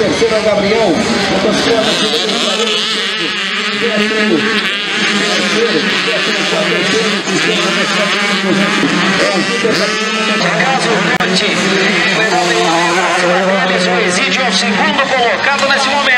terceiro é o Gabriel. Motocicleta, Cristiano, é o Júlio Caso Norte, Eles o Exídio é o segundo colocado nesse momento.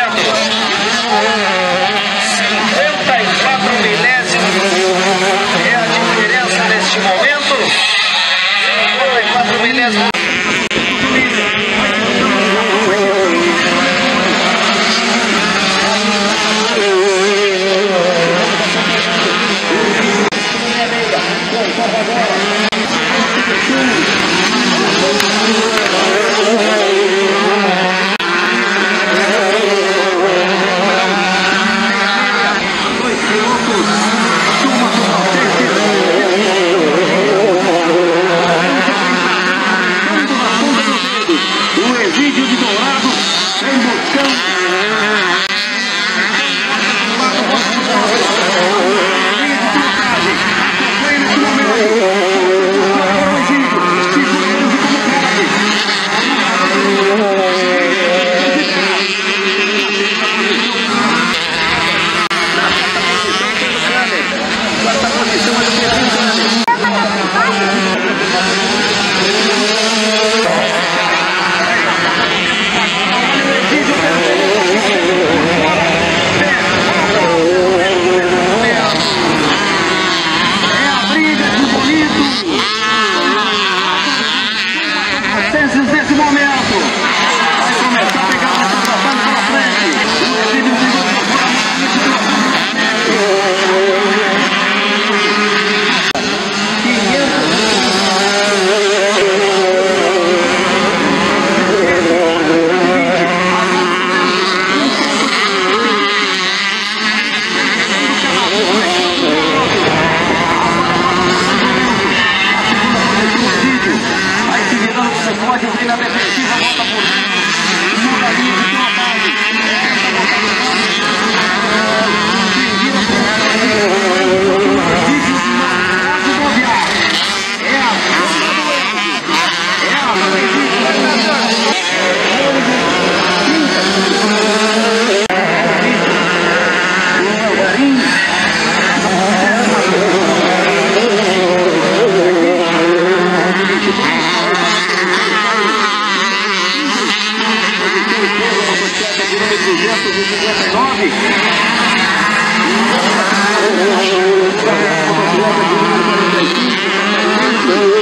Hallelujah.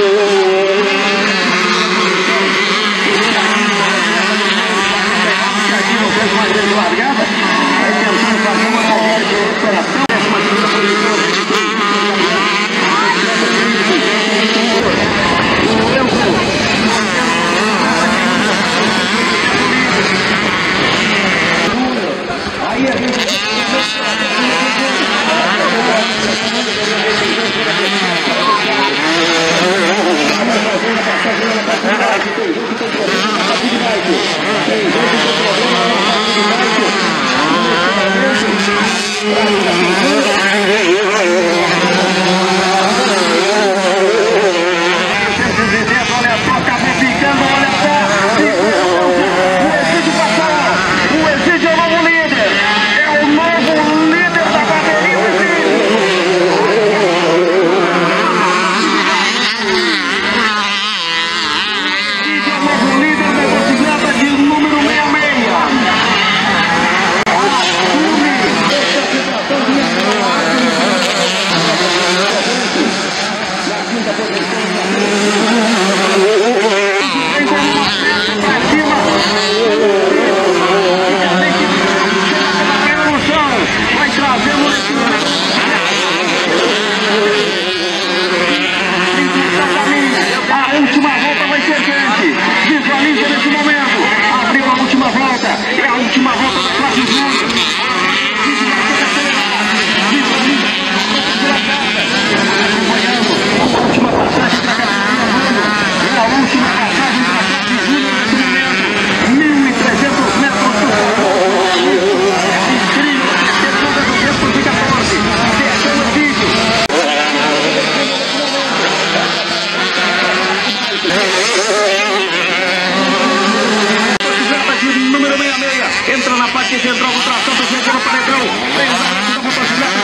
na parte central do tração do gente no paredão. Três da motocicleta,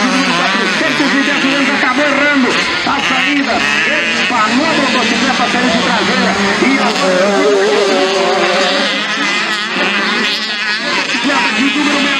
110 anos, acabou errando a saída. Espanou a motocicleta, saiu de traseira. E a... Motocicleta de número